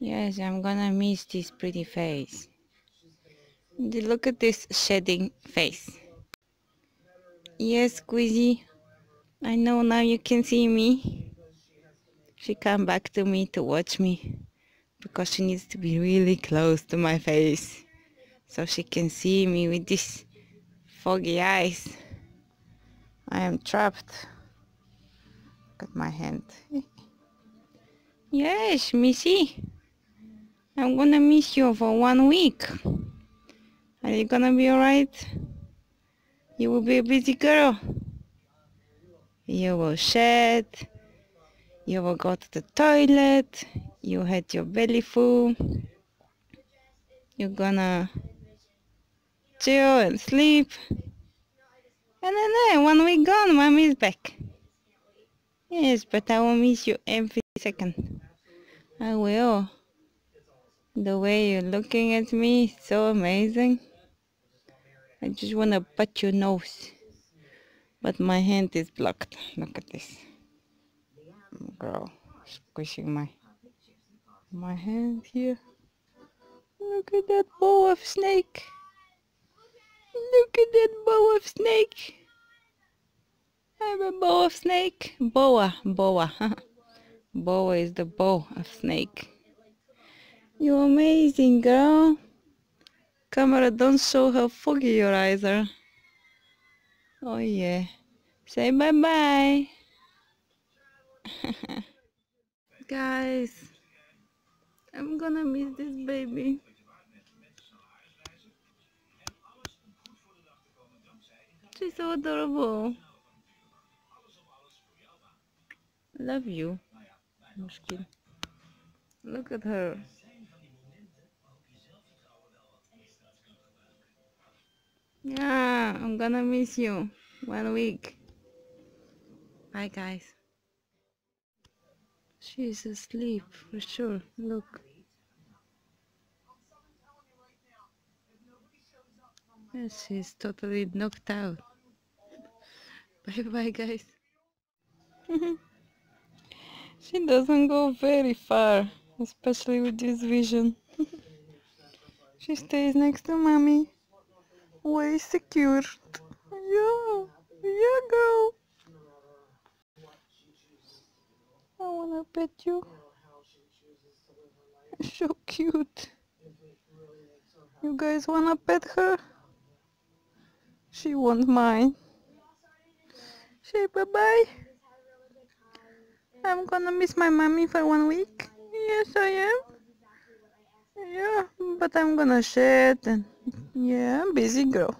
Yes, I'm gonna miss this pretty face. Look at this shedding face. Yes, Squeezy. I know now you can see me. She come back to me to watch me because she needs to be really close to my face so she can see me with these foggy eyes. I am trapped. Look at my hand. Yes, Missy. I'm gonna miss you for one week. Are you gonna be alright? You will be a busy girl. You will shed. You will go to the toilet. You had your belly full. You're gonna chill and sleep. And then, then one week gone, mommy's back. Yes, but I will miss you every second. I will. The way you're looking at me is so amazing. I just want to pat your nose. But my hand is blocked. Look at this. Girl, squishing my my hand here. Look at that boa of snake. Look at that boa of snake. I'm a boa of snake. Boa, boa. boa is the bow of snake. You're amazing, girl. Camera, don't show how foggy your eyes are. Oh yeah. Say bye-bye. Guys, I'm gonna miss this baby. She's so adorable. Love you. Look at her. Yeah, I'm gonna miss you. One week. Bye, guys. She's asleep for sure. Look. Yes, she's totally knocked out. Bye bye, guys. she doesn't go very far, especially with this vision. she stays next to mommy way secured. Yeah, yeah, girl. I wanna pet you. So cute. You guys wanna pet her? She won't mind. Say bye bye. I'm gonna miss my mommy for one week. Yes, I am. Yeah, but I'm gonna shed and yeah, busy girl.